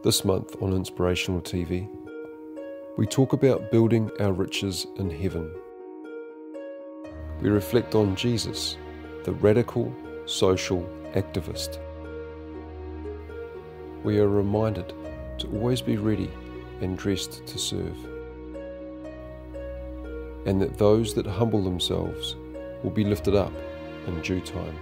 This month on Inspirational TV, we talk about building our riches in heaven. We reflect on Jesus, the radical social activist. We are reminded to always be ready and dressed to serve, and that those that humble themselves will be lifted up in due time.